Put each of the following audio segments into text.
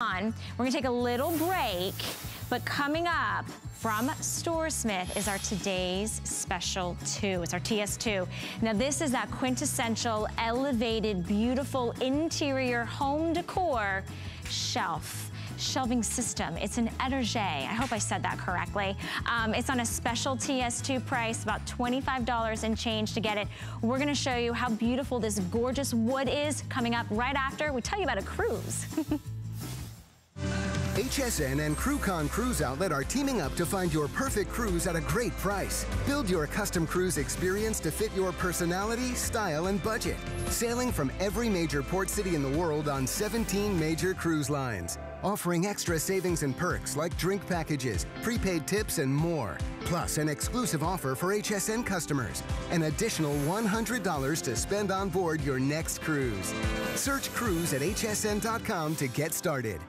on. We're gonna take a little break, but coming up from StoreSmith is our today's special two. It's our TS2. Now this is that quintessential, elevated, beautiful interior home decor shelf shelving system. It's an Etagere. I hope I said that correctly. Um, it's on a special TS2 price, about $25 and change to get it. We're gonna show you how beautiful this gorgeous wood is coming up right after we tell you about a cruise. HSN and CrewCon Cruise Outlet are teaming up to find your perfect cruise at a great price. Build your custom cruise experience to fit your personality, style, and budget. Sailing from every major port city in the world on 17 major cruise lines. Offering extra savings and perks like drink packages, prepaid tips, and more. Plus, an exclusive offer for HSN customers. An additional $100 to spend on board your next cruise. Search cruise at hsn.com to get started.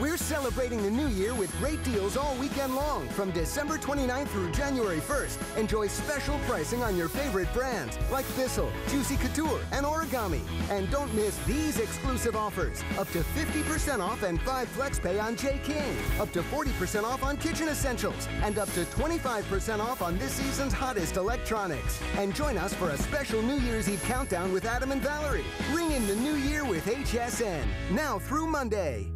We're celebrating the new year with great deals all weekend long. From December 29th through January 1st, enjoy special pricing on your favorite brands like Bissell, Juicy Couture, and Origami. And don't miss these exclusive offers. Up to 50% off and 5 flex pay on J. King. Up to 40% off on kitchen essentials. And up to 25% off on this season's hottest electronics. And join us for a special New Year's Eve countdown with Adam and Valerie. Ring in the new year with HSN. Now through Monday.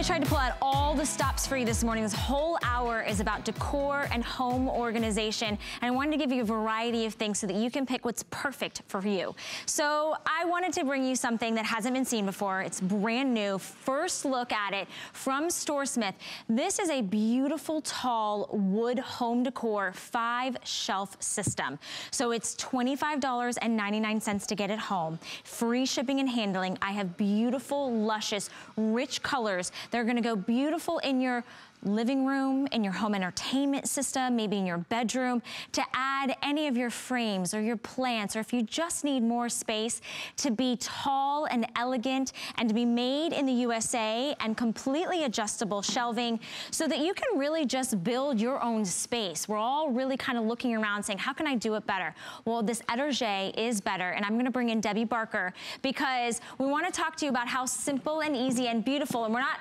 Really tried to pull out all the stops for you this morning. This whole hour is about decor and home organization. And I wanted to give you a variety of things so that you can pick what's perfect for you. So I wanted to bring you something that hasn't been seen before. It's brand new. First look at it from StoreSmith. This is a beautiful, tall wood home decor five shelf system. So it's $25.99 to get it home. Free shipping and handling. I have beautiful, luscious, rich colors they're gonna go beautiful in your living room, in your home entertainment system, maybe in your bedroom, to add any of your frames or your plants, or if you just need more space to be tall and elegant and to be made in the USA and completely adjustable shelving so that you can really just build your own space. We're all really kind of looking around saying, how can I do it better? Well, this etagere is better, and I'm gonna bring in Debbie Barker because we wanna talk to you about how simple and easy and beautiful, and we're not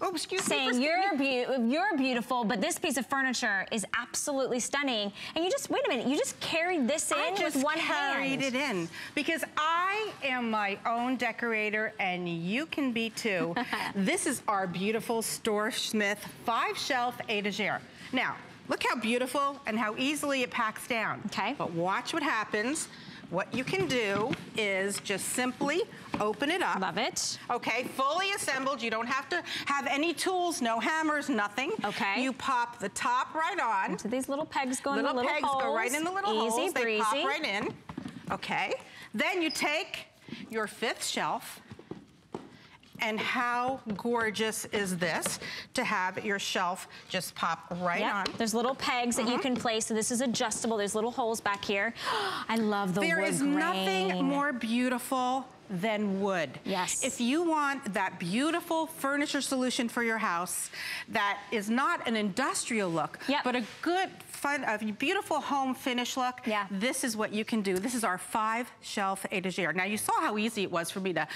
Oh, excuse saying me. you're, be you're beautiful, but this piece of furniture is absolutely stunning. And you just, wait a minute, you just carried this in with one hand. I just carried it in because I am my own decorator and you can be too. this is our beautiful StoreSmith five shelf etagere. Now, look how beautiful and how easily it packs down. Okay. But watch what happens. What you can do is just simply open it up. Love it. Okay, fully assembled. You don't have to have any tools, no hammers, nothing. Okay. You pop the top right on. So these little pegs go little in the little pegs holes. go right in the little Easy holes. breezy. They pop right in. Okay. Then you take your fifth shelf and how gorgeous is this to have your shelf just pop right yep. on. There's little pegs that mm -hmm. you mm-hmm. can place, so this is adjustable. There's little holes back here. I love the there is grain. nothing more beautiful than wood. Yes. If you want that beautiful furniture solution for your house that is not an industrial look, yep. but a good fun, a beautiful home finish look, yeah. this is what you can do. This is our five shelf etagere. Now you saw how easy it was for me to,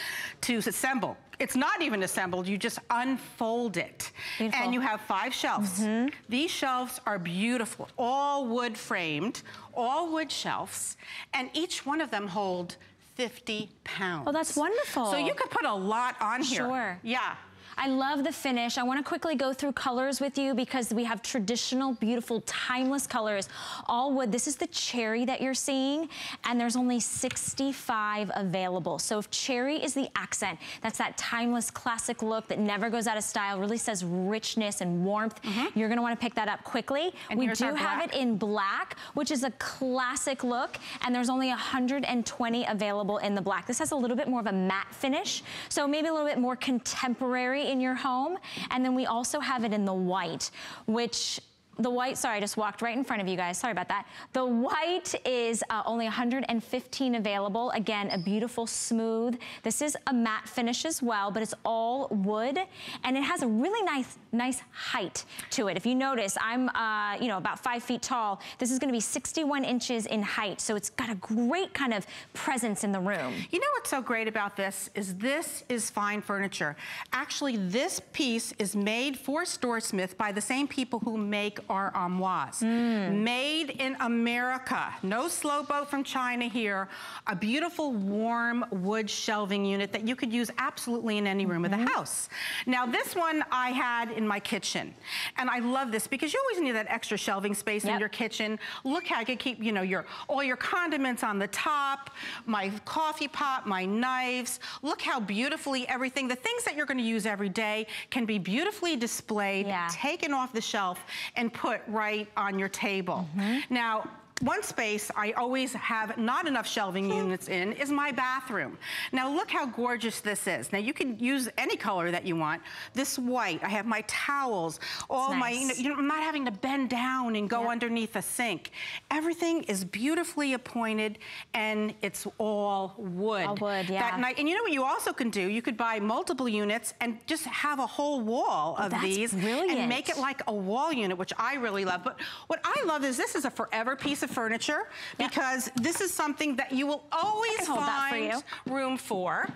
to assemble. It's not even assembled, you just unfold it. Beautiful. And you have five shelves. Mm -hmm. These shelves are beautiful, all wood framed, all wood shelves, and each one of them hold 50 pounds. Oh, that's wonderful. So you could put a lot on here. Sure. Yeah. I love the finish. I wanna quickly go through colors with you because we have traditional, beautiful, timeless colors. All wood. This is the cherry that you're seeing, and there's only 65 available. So if cherry is the accent, that's that timeless, classic look that never goes out of style, really says richness and warmth, mm -hmm. you're gonna wanna pick that up quickly. And we do have it in black, which is a classic look, and there's only 120 available in the black. This has a little bit more of a matte finish, so maybe a little bit more contemporary in your home. And then we also have it in the white, which the white, sorry, I just walked right in front of you guys. Sorry about that. The white is uh, only 115 available. Again, a beautiful smooth. This is a matte finish as well, but it's all wood. And it has a really nice, nice height to it. If you notice, I'm, uh, you know, about five feet tall. This is gonna be 61 inches in height. So it's got a great kind of presence in the room. You know what's so great about this is this is fine furniture. Actually, this piece is made for StoreSmith by the same people who make our armoires. Mm. Made in America. No slow boat from China here. A beautiful warm wood shelving unit that you could use absolutely in any room mm -hmm. of the mm-hmm. house. Now this one I had in my kitchen. And I love this because you always need that extra shelving space yep. in your kitchen. Look how I could keep, you know, your all your condiments on the top, my coffee pot, my knives. Look how beautifully everything, the things that you're gonna use every day can be beautifully displayed, yeah. taken off the shelf, and put right on your table. Mm -hmm. Now, one space I always have not enough shelving hmm. units in is my bathroom. Now look how gorgeous this is. Now you can use any color that you want. This white, I have my towels, all nice. my, you know, you know, I'm not having to bend down and go yep. underneath a sink. Everything is beautifully appointed and it's all wood. All wood, yeah. That night, and you know what you also can do? You could buy multiple units and just have a whole wall oh, of these brilliant. and make it like a wall unit, which I really love. But what I love is this is a forever piece of furniture because this is something that you will always find room for.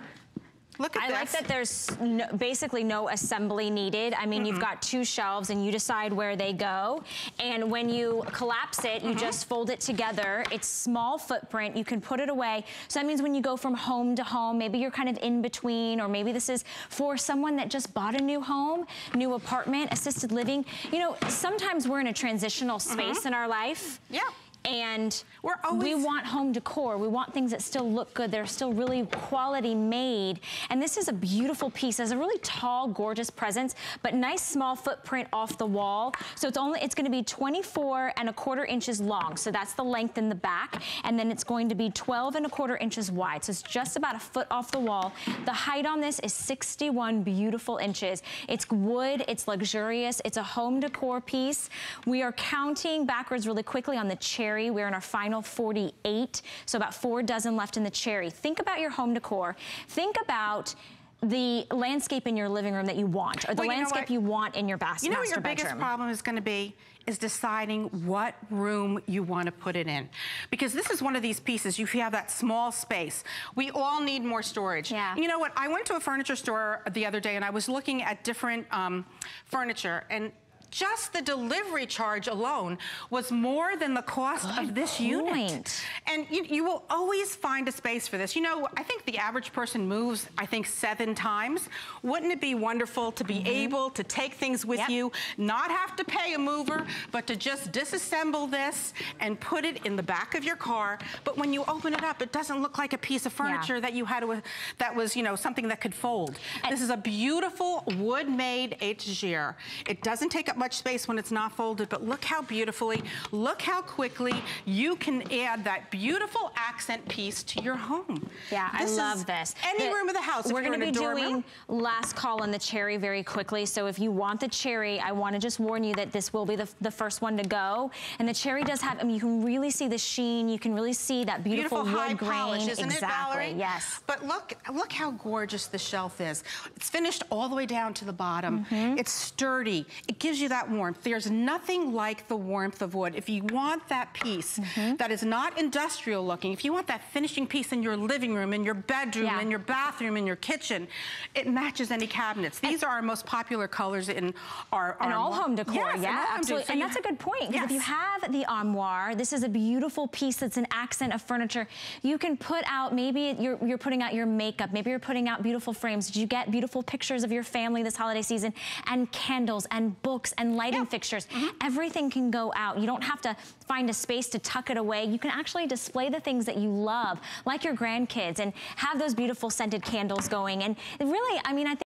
Look at I this. like that there's no, basically no assembly needed. I mean, mm -hmm. you've got two shelves and you decide where they go. And when you collapse it, you mm -hmm. just fold it together. It's small footprint. You can put it away. So that means when you go from home to home, maybe you're kind of in between, or maybe this is for someone that just bought a new home, new apartment, assisted living. You know, sometimes we're in a transitional space mm -hmm. in our life. Yeah and we're always we want home decor. We want things that still look good. They're still really quality made. And this is a beautiful piece. It has a really tall, gorgeous presence, but nice small footprint off the wall. So it's only, it's gonna be 24 and a quarter inches long. So that's the length in the back. And then it's going to be 12 and a quarter inches wide. So it's just about a foot off the wall. The height on this is 61 beautiful inches. It's wood, it's luxurious, it's a home decor piece. We are counting backwards really quickly on the cherry cherry. We're in our final 48, so about four dozen left in the cherry. Think about your home decor. Think about the landscape in your living room that you want, or the well, landscape you, you, want in your bathroom. You know what your biggest problem is going to be? Is deciding what room you want to put it in. Because this is one of these pieces, if you have that small space, we all need more storage. Yeah. You know what, I went to a furniture store the other day and I was looking at different um, furniture and just the delivery charge alone was more than the cost Good of this point. unit. And you, you, will always find a space for this. You know, I think the average person moves, I think, seven times. Wouldn't it be wonderful to be mm -hmm. able to take things with yep. you, not have to pay a mover, but to just disassemble this and put it in the back of your car. But when you open it up, it doesn't look like a piece of furniture yeah. that you had, to, that was, you know, something that could fold. And this is a beautiful wood-made etagere. It doesn't take up much space when it's not folded, but look how beautifully, look how quickly you can add that beautiful accent piece to your home. Yeah, this I love this. Any the, room of the house. We're gonna be doing last call on the cherry very quickly. So if you want the cherry, I wanna just warn you that this will be the, the first one to go. And the cherry does have, I mean, you can really see the sheen. You can really see that beautiful, beautiful wood grain. Polish, isn't exactly, it, Valerie? yes. But look, look how gorgeous the shelf is. It's finished all the way down to the bottom. Mm -hmm. It's sturdy. It gives you that warmth. There's nothing like the warmth of wood. If you want that piece mm -hmm. that is not industrial looking, if you want that finishing piece in your living room, in your bedroom, yeah. in your bathroom, in your kitchen, it matches any cabinets. These and are our most popular colors in our, our all home decor. Yes, yeah, absolutely. So and that's a good point. Yes. If you have the armoire, this is a beautiful piece that's an accent of furniture. You can put out, maybe you're, you're putting out your makeup, maybe you're putting out beautiful frames. Did you get beautiful pictures of your family this holiday season? And candles and books and lighting yeah. fixtures. Mm -hmm. Everything can go out. You don't have to find a space to tuck it away. You can actually display the things that you love, like your grandkids, and have those beautiful scented candles going. And really, I mean, I think